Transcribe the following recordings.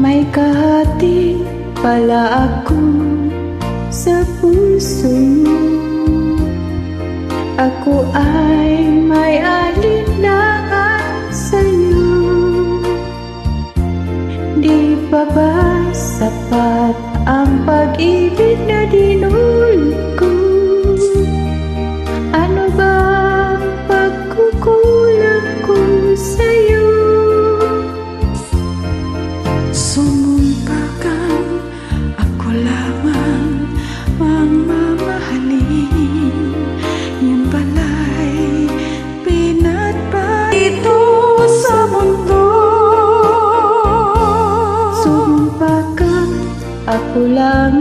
May kahati pala ako sa puso mo. Ako ay may alinlangan sa'yo. Di pa ba sapat ang pag-ibig na dinulot mamahalin Yan pinatpa ito sa mundo. Sumpa ka, ako lang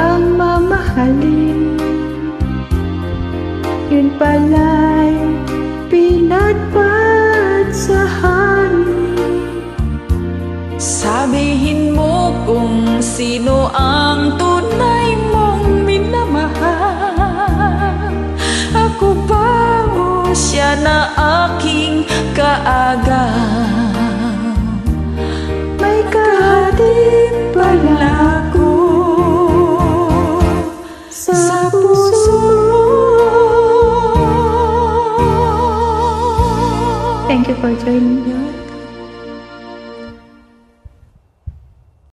ang mamahalin. Yun pala'y pinatpat sa hangin. Sabihin mo kung sino ang tunay ko bango siya na aking kaaga May kahatid pala ko sa puso Thank you for joining me.